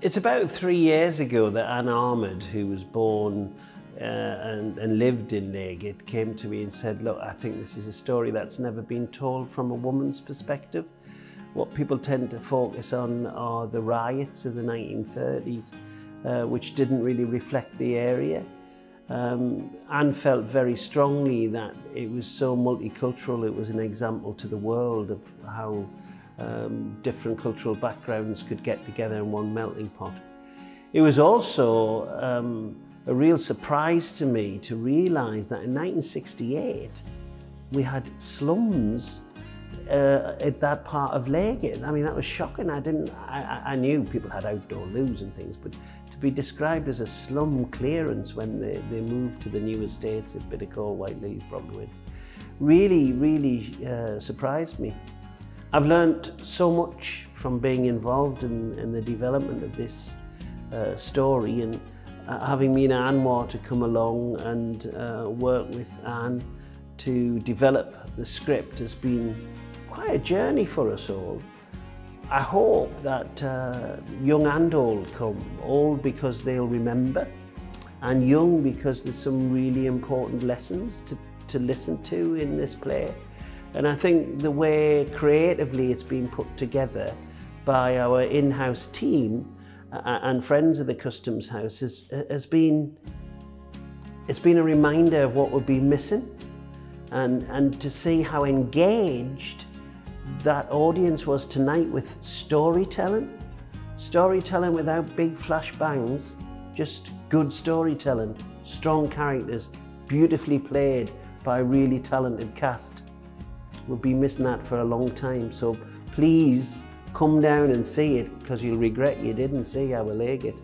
It's about three years ago that Anne Armand, who was born uh, and, and lived in Laygate, came to me and said, look, I think this is a story that's never been told from a woman's perspective. What people tend to focus on are the riots of the 1930s, uh, which didn't really reflect the area. Um, Anne felt very strongly that it was so multicultural, it was an example to the world of how um, different cultural backgrounds could get together in one melting pot. It was also um, a real surprise to me to realise that in 1968 we had slums uh, at that part of Laygate. I mean, that was shocking. I didn't, I, I knew people had outdoor loos and things, but to be described as a slum clearance when they, they moved to the new estates at Biddacor, Whiteleas, Broadwood, really, really uh, surprised me. I've learned so much from being involved in, in the development of this uh, story and uh, having Mina Anwar to come along and uh, work with Anne to develop the script has been quite a journey for us all. I hope that uh, young and old come, old because they'll remember, and young because there's some really important lessons to, to listen to in this play. And I think the way creatively it's been put together by our in-house team uh, and friends of the Customs House has, has been, it's been a reminder of what would be missing and, and to see how engaged that audience was tonight with storytelling. Storytelling without big flash bangs, just good storytelling, strong characters, beautifully played by a really talented cast. We'll be missing that for a long time. So please come down and see it because you'll regret you didn't see our Laygate.